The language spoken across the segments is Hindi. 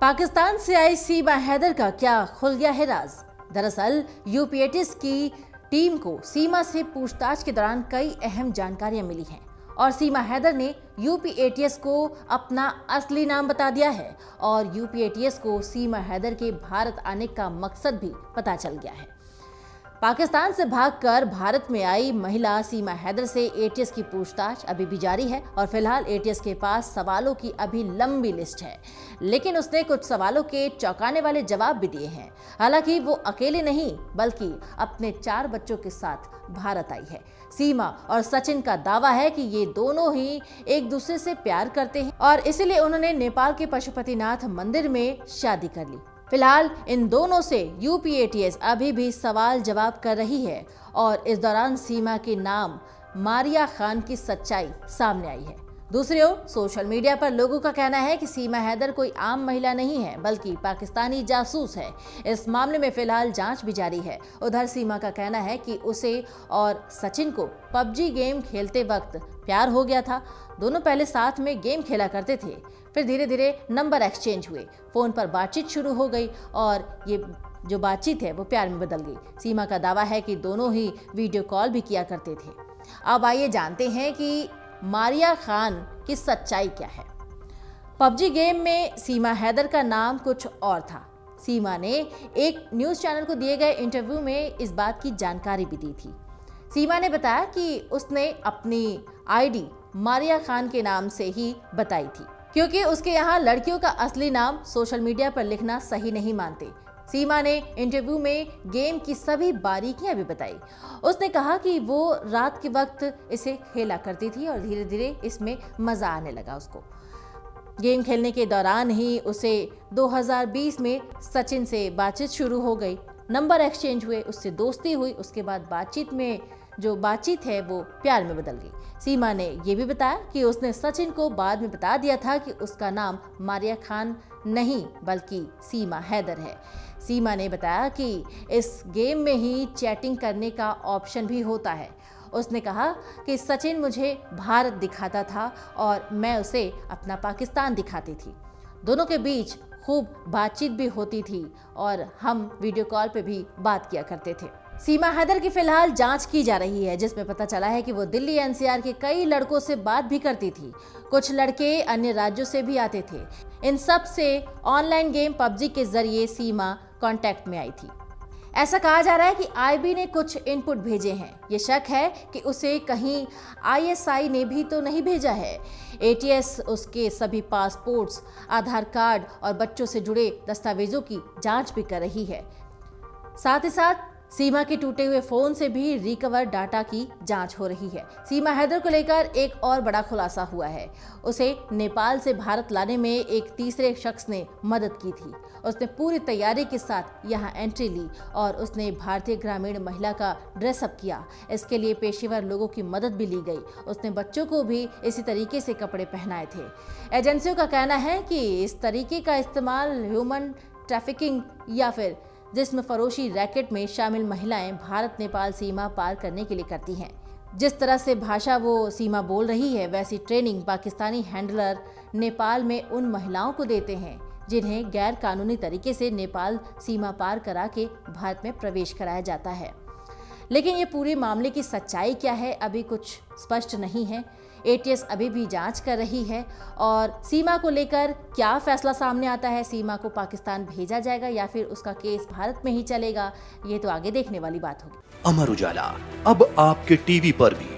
पाकिस्तान से आई सीमा हैदर का क्या खुल गया है राज? दरअसल, यूपीएटिस की टीम को सीमा से पूछताछ के दौरान कई अहम जानकारियाँ मिली हैं और सीमा हैदर ने यूपीएटीएस को अपना असली नाम बता दिया है और यूपीएटीएस को सीमा हैदर के भारत आने का मकसद भी पता चल गया है। पाकिस्तान से भागकर भारत में आई महिला सीमा हैदर से एटीएस की पूछताछ अभी भी जारी है और फ़िलहाल एटीएस के पास सवालों की अभी लंबी लिस्ट है। लेकिन उसने कुछ सवालों के चौंकाने वाले जवाब भी दिए हैं। हालाँकि वो अकेले नहीं, बल्कि अपने चार बच्चों के साथ भारत आई है। सीमा और सचिन का दावा है कि ये दोनों ही एक दूसरे से प्यार करते हैं और इसीलिए उन्होंने नेपाल के पशुपतिनाथ मंदिर में शादी कर ली। फ़िलहाल इन दोनों से यूपीएटीएस अभी भी सवाल जवाब कर रही है और इस दौरान सीमा के नाम मारिया खान की सच्चाई सामने आई है। दूसरी ओर, सोशल मीडिया पर लोगों का कहना है कि सीमा हैदर कोई आम महिला नहीं है, बल्कि पाकिस्तानी जासूस है। इस मामले में फ़िलहाल जाँच भी जारी है। उधर सीमा का कहना है कि उसे और सचिन को पबजी गेम खेलते वक्त प्यार हो गया था। दोनों पहले साथ में गेम खेला करते थे। फिर धीरे धीरे नंबर एक्सचेंज हुए। फ़ोन पर बातचीत शुरू हो गई और ये जो बातचीत है, वो प्यार में बदल गई। सीमा का दावा है कि दोनों ही वीडियो कॉल भी किया करते थे। अब आइए जानते हैं कि मारिया खान की सच्चाई क्या है? पबजी गेम में सीमा हैदर का नाम कुछ और था। सीमा ने एक न्यूज़ चैनल को दिए गए इंटरव्यू में इस बात की जानकारी भी दी थी। सीमा ने बताया कि उसने अपनी आईडी मारिया खान के नाम से ही बताई थी, क्योंकि उसके यहाँ लड़कियों का असली नाम सोशल मीडिया पर लिखना सही नहीं मानते। सीमा ने इंटरव्यू में गेम की सभी बारीकियाँ भी बताई। उसने कहा कि वो रात के वक्त इसे खेला करती थी और धीरे धीरे इसमें मज़ा आने लगा उसको। गेम खेलने के दौरान ही उसे 2020 में सचिन से बातचीत शुरू हो गई। नंबर एक्सचेंज हुए, उससे दोस्ती हुई, उसके बाद बातचीत में जो बातचीत है वो प्यार में बदल गई। सीमा ने यह भी बताया कि उसने सचिन को बाद में बता दिया था कि उसका नाम मारिया खान नहीं, बल्कि सीमा हैदर है। सीमा ने बताया कि इस गेम में ही चैटिंग करने का ऑप्शन भी होता है। उसने कहा कि सचिन मुझे भारत दिखाता था और मैं उसे अपना पाकिस्तान दिखाती थी। दोनों के बीच खूब बातचीत भी होती थी और हम वीडियो कॉल पे भी बात किया करते थे। सीमा हैदर की फ़िलहाल जाँच की जा रही है, जिसमें पता चला है कि वो दिल्ली एनसीआर के कई लड़कों से बात भी करती थी। कुछ लड़के अन्य राज्यों से भी आते थे। इन सबसे ऑनलाइन गेम पबजी के ज़रिए सीमा कांटेक्ट में आई थी। ऐसा कहा जा रहा है कि आईबी ने कुछ इनपुट भेजे हैं। ये शक है कि उसे कहीं आईएसआई ने भी तो नहीं भेजा है। एटीएस उसके सभी पासपोर्ट्स, आधार कार्ड और बच्चों से जुड़े दस्तावेजों की जाँच भी कर रही है। साथ ही साथ सीमा के टूटे हुए फ़ोन से भी रिकवर डाटा की जाँच हो रही है। सीमा हैदर को लेकर एक और बड़ा खुलासा हुआ है। उसे नेपाल से भारत लाने में एक तीसरे शख्स ने मदद की थी। उसने पूरी तैयारी के साथ यहाँ एंट्री ली और उसने भारतीय ग्रामीण महिला का ड्रेसअप किया। इसके लिए पेशेवर लोगों की मदद भी ली गई। उसने बच्चों को भी इसी तरीके से कपड़े पहनाए थे। एजेंसियों का कहना है कि इस तरीके का इस्तेमाल ह्यूमन ट्रैफिकिंग या फिर जिसमें फरोशी रैकेट में शामिल महिलाएँ भारत नेपाल सीमा पार करने के लिए करती हैं। जिस तरह से भाषा वो सीमा बोल रही है, वैसी ट्रेनिंग पाकिस्तानी हैंडलर नेपाल में उन महिलाओं को देते हैं, जिन्हें गैर कानूनी तरीके से नेपाल सीमा पार करा के भारत में प्रवेश कराया जाता है। लेकिन ये पूरे मामले की सच्चाई क्या है, अभी कुछ स्पष्ट नहीं है। एटीएस अभी भी जाँच कर रही है और सीमा को लेकर क्या फैसला सामने आता है? सीमा को पाकिस्तान भेजा जाएगा या फिर उसका केस भारत में ही चलेगा? ये तो आगे देखने वाली बात होगी। अमर उजाला, अब आपके टीवी पर भी।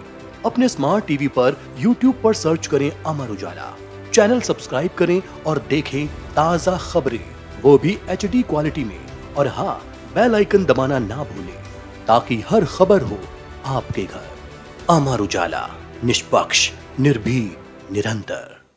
अपने स्मार्ट टीवी पर यूट्यूब पर सर्च करें अमर उजाला। चैनल सब्सक्राइब करें और देखें ताज़ा खबरें। वो भी HD क्वालिटी में। और हाँ बेल आइकन दबाना ना भूलें। ताकि हर खबर हो आपके घर। अमर उजाला निष्पक्ष निर्भी निरंतर।